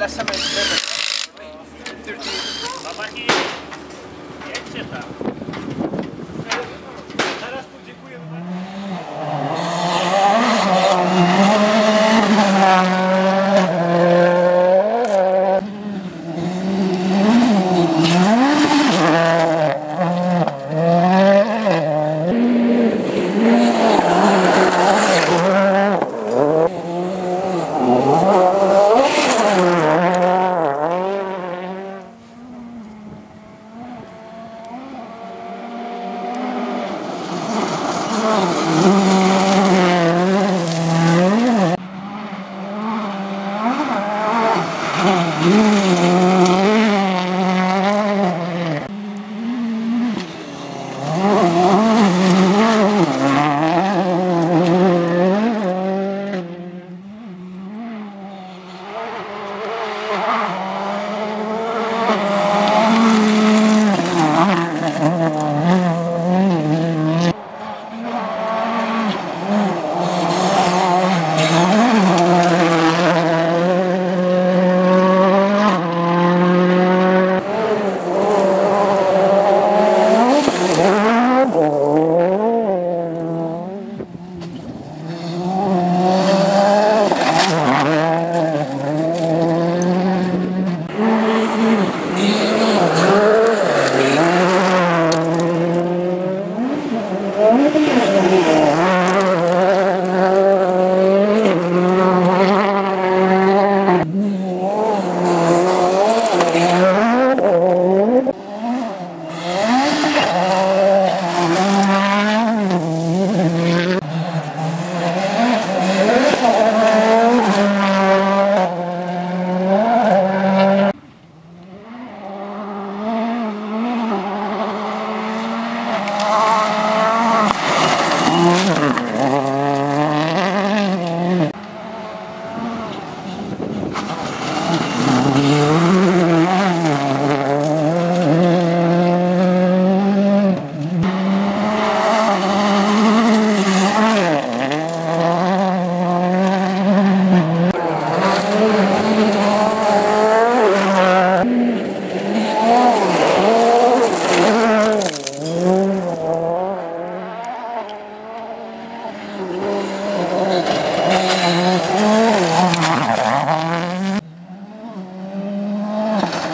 last time I was 13. Babaki, jak się tam? Zaraz Mm-hmm.